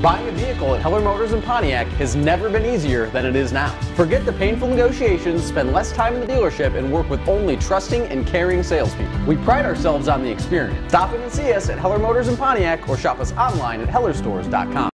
Buying a vehicle at Heller Motors in Pontiac has never been easier than it is now. Forget the painful negotiations, spend less time in the dealership, and work with only trusting and caring salespeople. We pride ourselves on the experience. Stop in and see us at Heller Motors in Pontiac or shop us online at hellerstores.com.